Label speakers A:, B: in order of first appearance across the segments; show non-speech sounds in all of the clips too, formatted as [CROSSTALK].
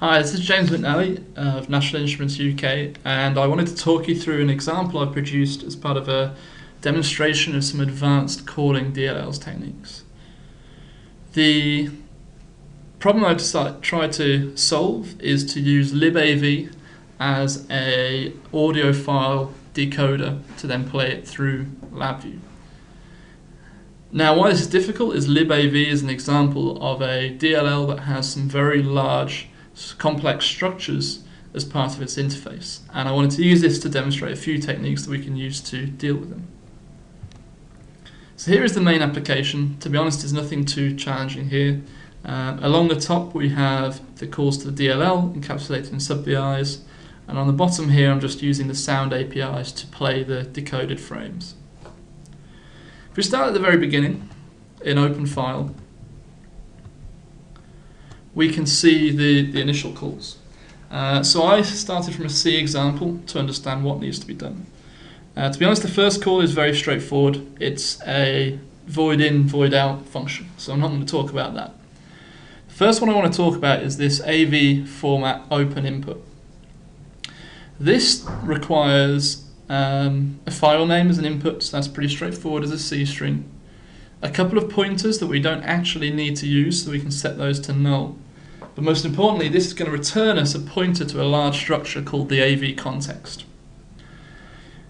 A: Hi, this is James McNally of National Instruments UK, and I wanted to talk you through an example I produced as part of a demonstration of some advanced calling DLLs techniques. The problem decided, tried to solve is to use libav as a audio file decoder to then play it through LabVIEW. Now, why this is difficult is libav is an example of a DLL that has some very large complex structures as part of its interface. And I wanted to use this to demonstrate a few techniques that we can use to deal with them. So here is the main application. To be honest, there's nothing too challenging here. Uh, along the top we have the calls to the DLL encapsulated in sub-VIs and on the bottom here I'm just using the sound APIs to play the decoded frames. If we start at the very beginning in OpenFile we can see the, the initial calls. Uh, so I started from a C example to understand what needs to be done. Uh, to be honest, the first call is very straightforward. It's a void in, void out function, so I'm not going to talk about that. The first one I want to talk about is this AV format open input. This requires um, a file name as an input, so that's pretty straightforward as a C string. A couple of pointers that we don't actually need to use, so we can set those to null. But most importantly, this is going to return us a pointer to a large structure called the AV context.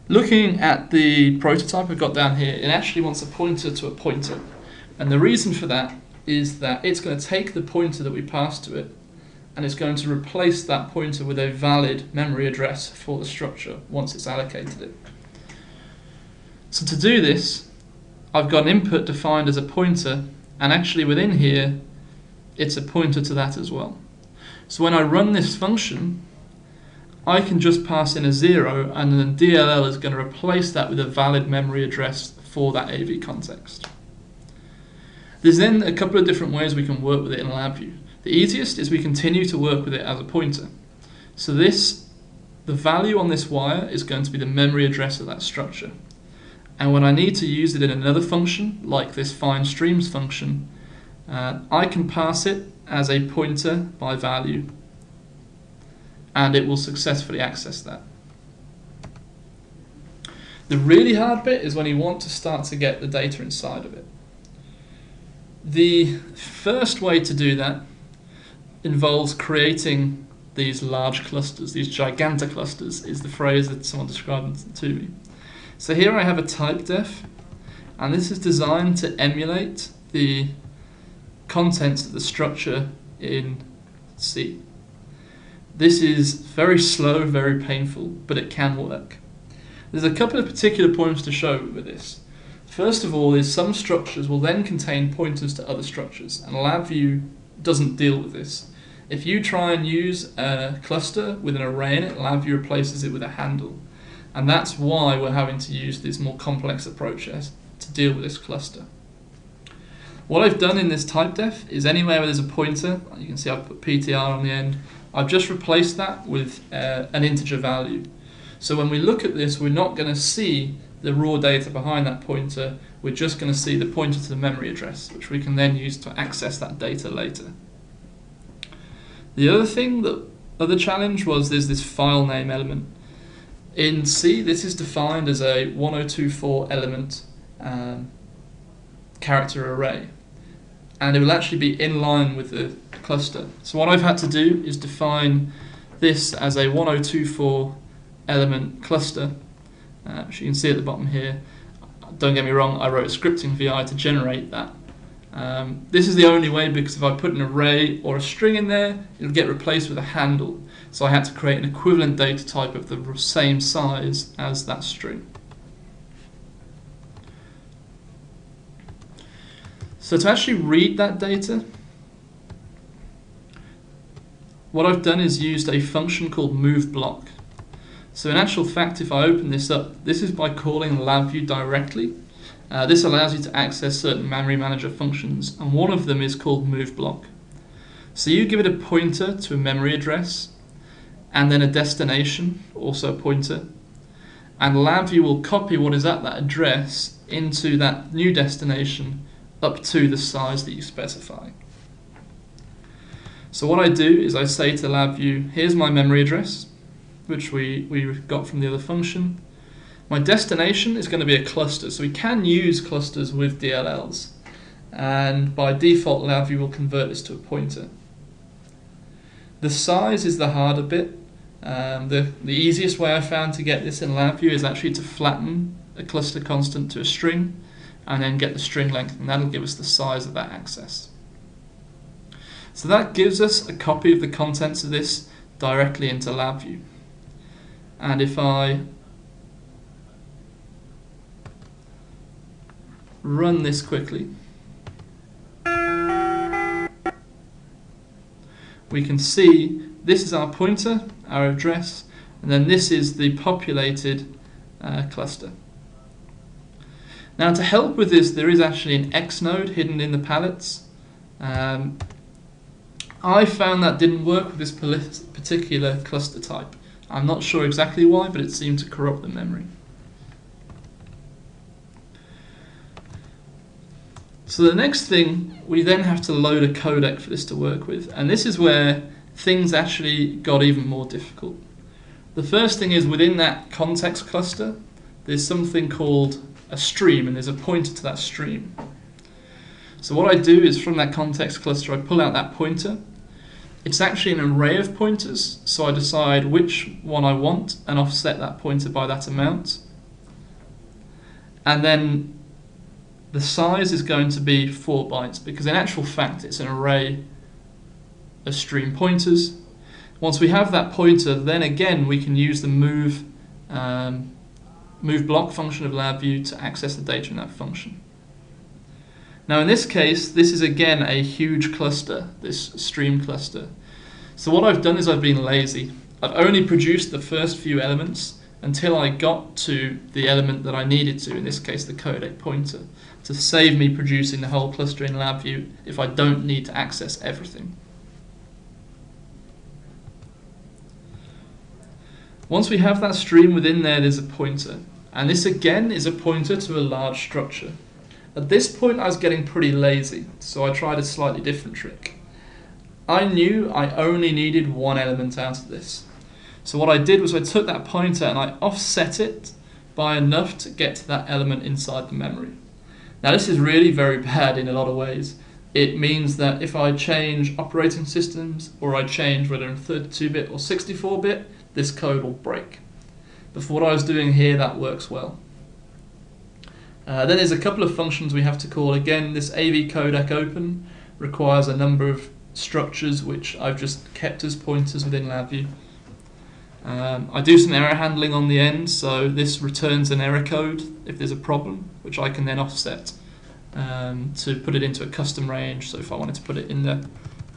A: Looking at the prototype I've got down here, it actually wants a pointer to a pointer. And the reason for that is that it's going to take the pointer that we pass to it and it's going to replace that pointer with a valid memory address for the structure once it's allocated it. So to do this, I've got an input defined as a pointer and actually within here it's a pointer to that as well. So when I run this function, I can just pass in a zero and then DLL is going to replace that with a valid memory address for that AV context. There's then a couple of different ways we can work with it in LabVIEW. The easiest is we continue to work with it as a pointer. So this, the value on this wire is going to be the memory address of that structure. And when I need to use it in another function, like this find streams function, uh, I can pass it as a pointer by value and it will successfully access that. The really hard bit is when you want to start to get the data inside of it. The first way to do that involves creating these large clusters, these gigantic clusters is the phrase that someone described to me. So here I have a type def and this is designed to emulate the contents of the structure in C. This is very slow, very painful, but it can work. There's a couple of particular points to show with this. First of all is some structures will then contain pointers to other structures, and LabVIEW doesn't deal with this. If you try and use a cluster with an array in it, LabVIEW replaces it with a handle. And that's why we're having to use this more complex approach to deal with this cluster. What I've done in this type def is anywhere where there's a pointer, you can see I've put PTR on the end, I've just replaced that with uh, an integer value. So when we look at this, we're not going to see the raw data behind that pointer, we're just going to see the pointer to the memory address, which we can then use to access that data later. The other thing, the other challenge was there's this file name element. In C, this is defined as a 1024 element um, character array and it will actually be in line with the cluster. So what I've had to do is define this as a 1024 element cluster, uh, which you can see at the bottom here. Don't get me wrong, I wrote a scripting VI to generate that. Um, this is the only way because if I put an array or a string in there, it'll get replaced with a handle. So I had to create an equivalent data type of the same size as that string. So to actually read that data, what I've done is used a function called move block. So in actual fact, if I open this up, this is by calling LabVIEW directly. Uh, this allows you to access certain memory manager functions, and one of them is called move block. So you give it a pointer to a memory address, and then a destination, also a pointer, and LabVIEW will copy what is at that address into that new destination up to the size that you specify. So what I do is I say to LabVIEW, here's my memory address, which we, we got from the other function. My destination is going to be a cluster, so we can use clusters with DLLs. And by default, LabVIEW will convert this to a pointer. The size is the harder bit. Um, the, the easiest way I found to get this in LabVIEW is actually to flatten a cluster constant to a string and then get the string length, and that'll give us the size of that access. So that gives us a copy of the contents of this directly into LabVIEW. And if I run this quickly, we can see this is our pointer, our address, and then this is the populated uh, cluster. Now to help with this, there is actually an X node hidden in the palettes. Um, I found that didn't work with this particular cluster type. I'm not sure exactly why, but it seemed to corrupt the memory. So the next thing, we then have to load a codec for this to work with. And this is where things actually got even more difficult. The first thing is within that context cluster, there's something called a stream, and there's a pointer to that stream. So what I do is from that context cluster, I pull out that pointer. It's actually an array of pointers, so I decide which one I want and offset that pointer by that amount. And then the size is going to be 4 bytes, because in actual fact it's an array of stream pointers. Once we have that pointer, then again we can use the move um, move block function of LabVIEW to access the data in that function. Now in this case, this is again a huge cluster, this stream cluster. So what I've done is I've been lazy. I've only produced the first few elements until I got to the element that I needed to, in this case the codec pointer, to save me producing the whole cluster in LabVIEW if I don't need to access everything. Once we have that stream within there, there's a pointer. And this again is a pointer to a large structure. At this point I was getting pretty lazy, so I tried a slightly different trick. I knew I only needed one element out of this. So what I did was I took that pointer and I offset it by enough to get to that element inside the memory. Now this is really very [LAUGHS] bad in a lot of ways. It means that if I change operating systems or I change whether in 32-bit or 64-bit, this code will break. But for what I was doing here, that works well. Uh, then there's a couple of functions we have to call. Again, this AV codec open requires a number of structures which I've just kept as pointers within LabVIEW. Um, I do some error handling on the end, so this returns an error code if there's a problem, which I can then offset um, to put it into a custom range. So if I wanted to put it in the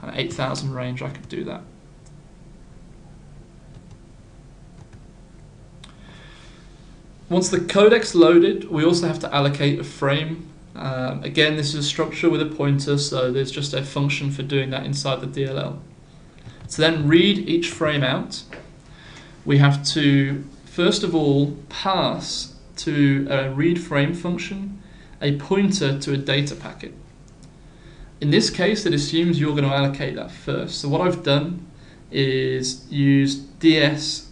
A: 8000 range, I could do that. Once the codec's loaded, we also have to allocate a frame. Um, again, this is a structure with a pointer, so there's just a function for doing that inside the DLL. To then read each frame out, we have to, first of all, pass to a read frame function a pointer to a data packet. In this case, it assumes you're going to allocate that first. So what I've done is use ds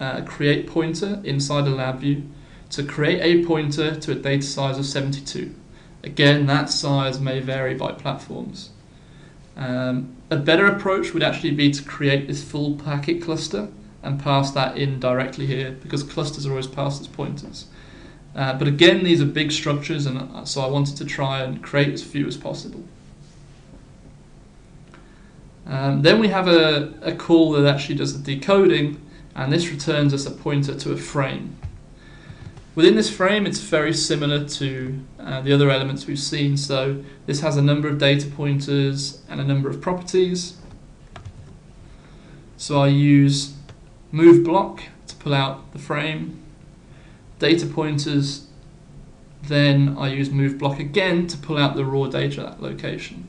A: uh, create pointer inside a LabVIEW to create a pointer to a data size of 72. Again, that size may vary by platforms. Um, a better approach would actually be to create this full packet cluster and pass that in directly here because clusters are always passed as pointers. Uh, but again, these are big structures, and uh, so I wanted to try and create as few as possible. Um, then we have a, a call that actually does the decoding, and this returns us a pointer to a frame. Within this frame, it's very similar to uh, the other elements we've seen. So this has a number of data pointers and a number of properties. So I use move block to pull out the frame, data pointers, then I use move block again to pull out the raw data at that location.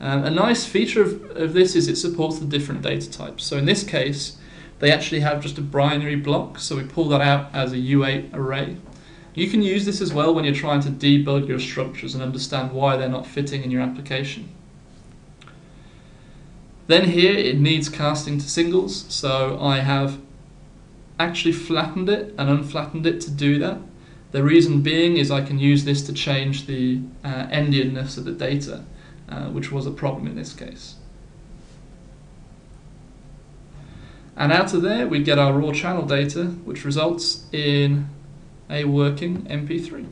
A: Um, a nice feature of, of this is it supports the different data types. So in this case, they actually have just a binary block, so we pull that out as a U8 array. You can use this as well when you're trying to debug your structures and understand why they're not fitting in your application. Then here it needs casting to singles, so I have actually flattened it and unflattened it to do that. The reason being is I can use this to change the uh, endianness of the data, uh, which was a problem in this case. And out of there we get our raw channel data, which results in a working MP3.